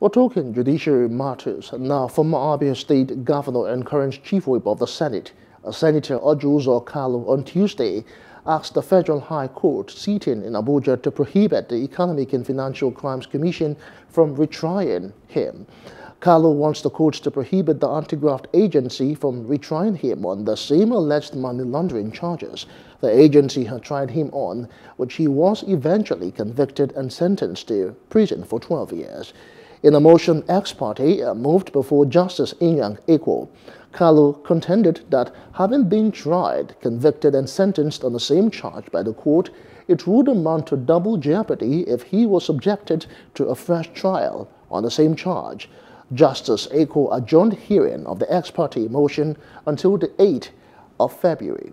We're talking judiciary matters. Now, former Abia State Governor and current Chief Whip of the Senate, Senator Orji Uzor Kalu, on Tuesday asked the Federal High Court sitting in Abuja to prohibit the Economic and Financial Crimes Commission from retrying him. Kalu wants the courts to prohibit the anti-graft agency from retrying him on the same alleged money laundering charges the agency had tried him on, which he was eventually convicted and sentenced to prison for 12 years. In a motion ex parte uh, moved before Justice Inyang Ekwo, Kalu contended that having been tried, convicted and sentenced on the same charge by the court, it would amount to double jeopardy if he was subjected to a fresh trial on the same charge. Justice Ekwo adjourned hearing of the ex parte motion until the 8th of February.